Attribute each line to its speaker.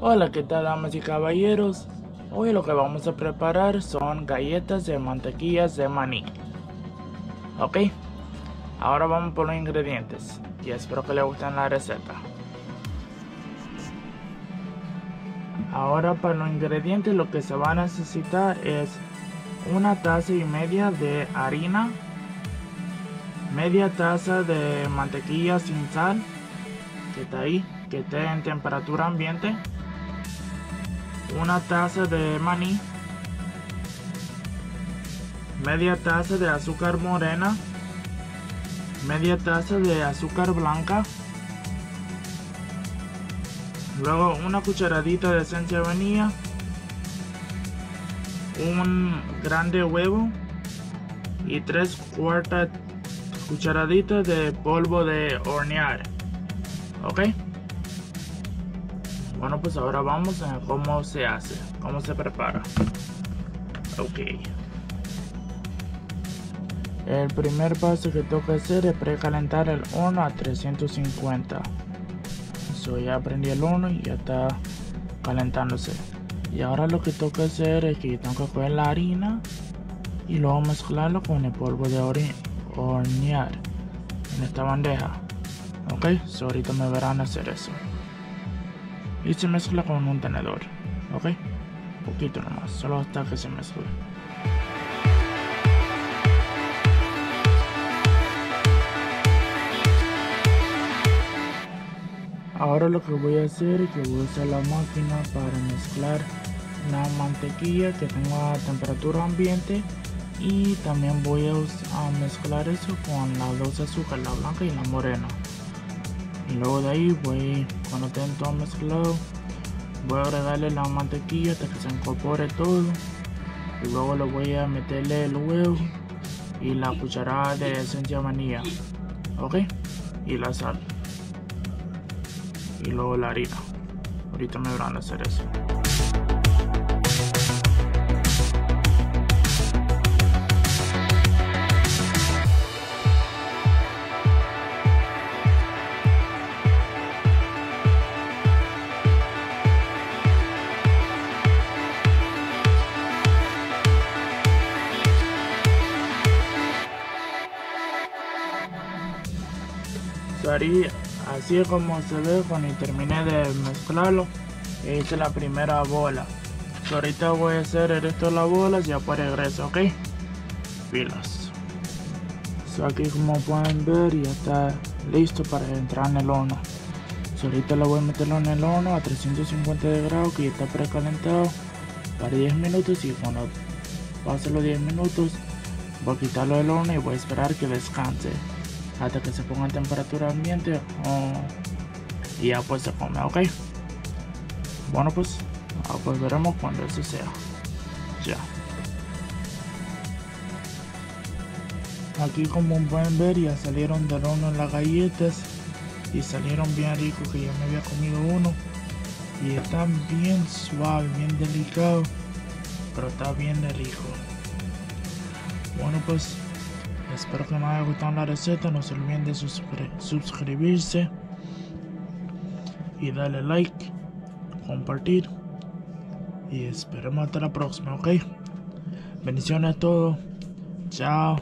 Speaker 1: Hola, ¿qué tal damas y caballeros? Hoy lo que vamos a preparar son galletas de mantequillas de maní. Ok, ahora vamos por los ingredientes y espero que les gusten la receta. Ahora para los ingredientes lo que se va a necesitar es una taza y media de harina, media taza de mantequilla sin sal, que está ahí, que esté en temperatura ambiente, una taza de maní, media taza de azúcar morena, media taza de azúcar blanca, luego una cucharadita de esencia de vainilla, un grande huevo y tres cuartas cucharaditas de polvo de hornear. ¿Ok? Bueno, pues ahora vamos a cómo se hace, cómo se prepara. Ok. El primer paso que toca hacer es precalentar el horno a 350. Eso ya prendí el horno y ya está calentándose. Y ahora lo que toca hacer es que tengo que coger la harina y luego mezclarlo con el polvo de hornear en esta bandeja. Ok, so ahorita me verán hacer eso. Y se mezcla con un tenedor. Ok, poquito nomás, solo hasta que se mezcle. Ahora lo que voy a hacer es que voy a usar la máquina para mezclar la mantequilla que tenga temperatura ambiente y también voy a, mezclar eso con las dos azúcares, la blanca y la morena. Y luego de ahí voy, cuando estén todo mezclado, voy a agregarle la mantequilla hasta que se incorpore todo. Y luego le voy a meterle el huevo y la cucharada de esencia vanilla. ¿Ok? Y la sal y luego la harina. Ahorita me van a hacer eso. Así es como se ve cuando terminé de mezclarlo hice la primera bola. Ahorita voy a hacer el resto de las bolas y después regreso ok pilas aquí como pueden ver ya está listo para entrar en el horno. Ahorita lo voy a meterlo en el horno a 350 grados que ya está precalentado para 10 minutos y cuando pase los 10 minutos voy a quitarlo del horno y voy a esperar que descanse hasta que se ponga en temperatura ambiente y ya pues se come, ok. Bueno pues, ah, pues veremos cuando eso sea. Ya. Aquí como pueden ver ya salieron del horno las galletas y salieron bien ricos que ya me había comido uno y están bien suave, bien delicado, pero está bien de rico. Bueno pues Espero que les haya gustado la receta. No se olviden de suscribirse y darle like, compartir. Y esperemos hasta la próxima, ¿ok? Bendiciones a todos. Chao.